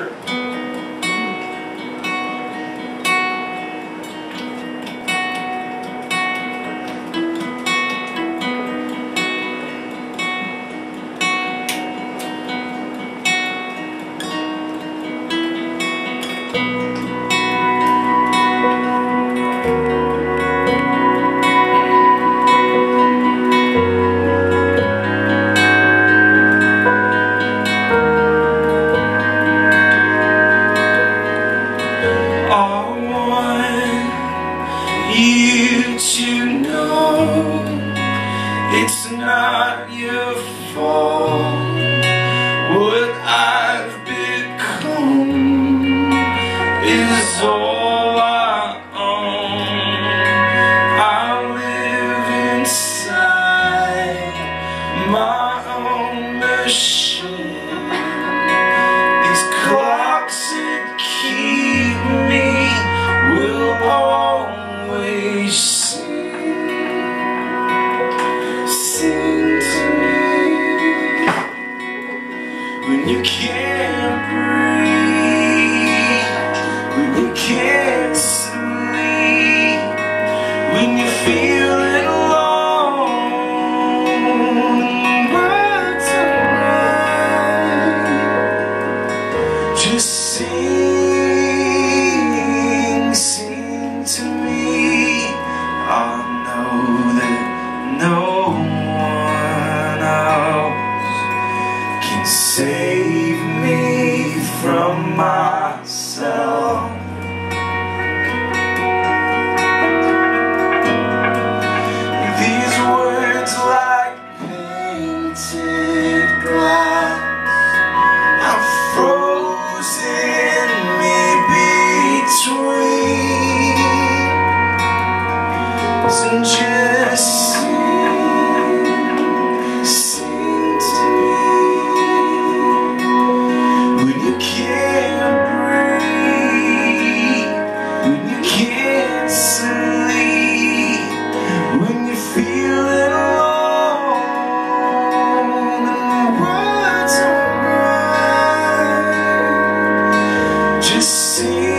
Sure. fall what I've become is all Just see see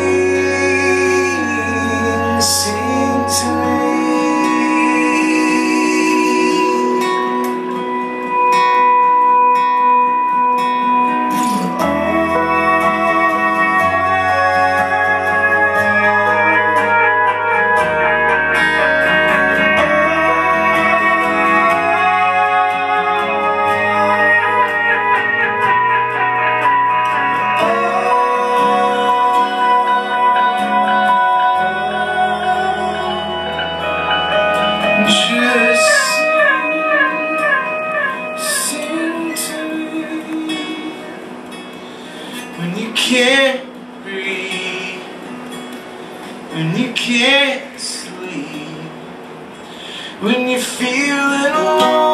can't breathe When you can't sleep When you're feeling alone